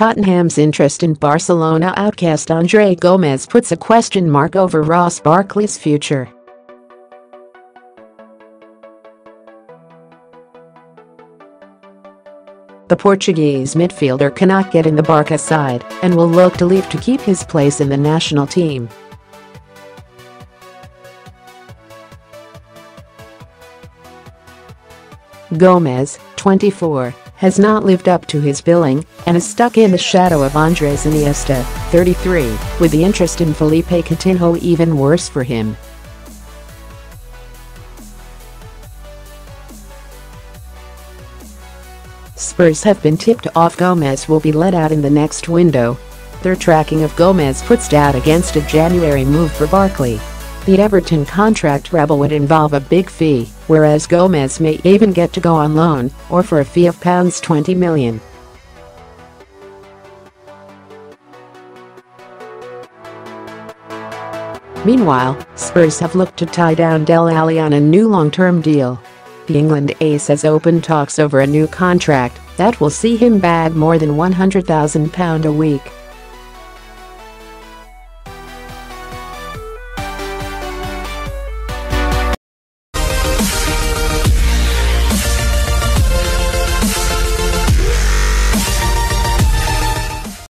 Tottenham's interest in Barcelona outcast Andre Gomes puts a question mark over Ross Barkley's future. The Portuguese midfielder cannot get in the Barca side and will look to leave to keep his place in the national team. Gomes, 24, has not lived up to his billing and is stuck in the shadow of Andres Iniesta, 33, with the interest in Philippe Coutinho even worse for him. Spurs have been tipped off Gomes will be let out in the next window. Their tracking of Gomes puts doubt against a January move for Barkley. The Everton contract rebel would involve a big fee, whereas Gomes may even get to go on loan, or for a fee of pounds 20 million. Meanwhile, Spurs have looked to tie down Dele Alli on a new long-term deal. The England ace has opened talks over a new contract that will see him bag more than £100,000 a week.